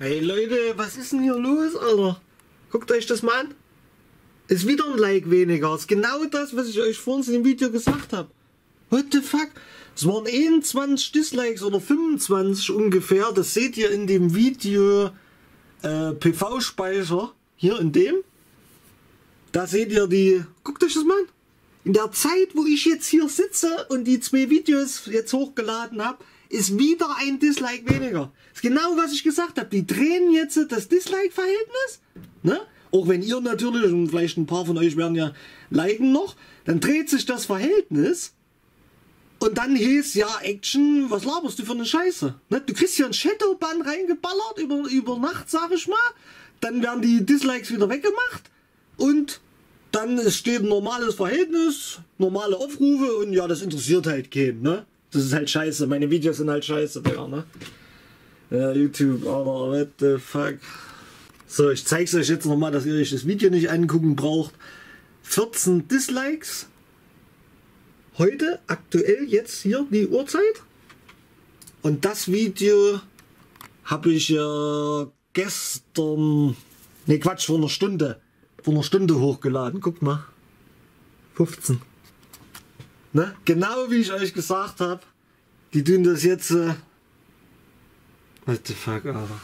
Hey Leute, was ist denn hier los, Alter? Guckt euch das mal an. Ist wieder ein Like weniger. Ist genau das, was ich euch vorhin in dem Video gesagt habe. What the fuck? Es waren 21 Dislikes oder 25 ungefähr. Das seht ihr in dem Video äh, PV-Speicher. Hier in dem. Da seht ihr die. Guckt euch das mal an. In der Zeit, wo ich jetzt hier sitze und die zwei Videos jetzt hochgeladen habe, ist wieder ein Dislike weniger. Das ist genau, was ich gesagt habe. Die drehen jetzt das Dislike-Verhältnis. Ne? Auch wenn ihr natürlich, und vielleicht ein paar von euch werden ja liken noch, dann dreht sich das Verhältnis. Und dann hieß ja Action, was laberst du für eine Scheiße? Ne? Du kriegst hier ein Shadowban reingeballert über, über Nacht, sag ich mal. Dann werden die Dislikes wieder weggemacht. Und dann steht ein normales Verhältnis, normale Aufrufe und ja, das interessiert halt keinen, ne? Das ist halt scheiße. Meine Videos sind halt scheiße, Digga, ne? Ja, YouTube, aber what the fuck. So, ich zeige es euch jetzt nochmal, dass ihr euch das Video nicht angucken braucht. 14 Dislikes. Heute, aktuell, jetzt hier die Uhrzeit. Und das Video habe ich ja gestern, ne Quatsch, vor einer Stunde, vor einer Stunde hochgeladen. Guckt mal. 15. Ne? Genau wie ich euch gesagt habe. Die tun das jetzt. Äh, what the fuck, Alter.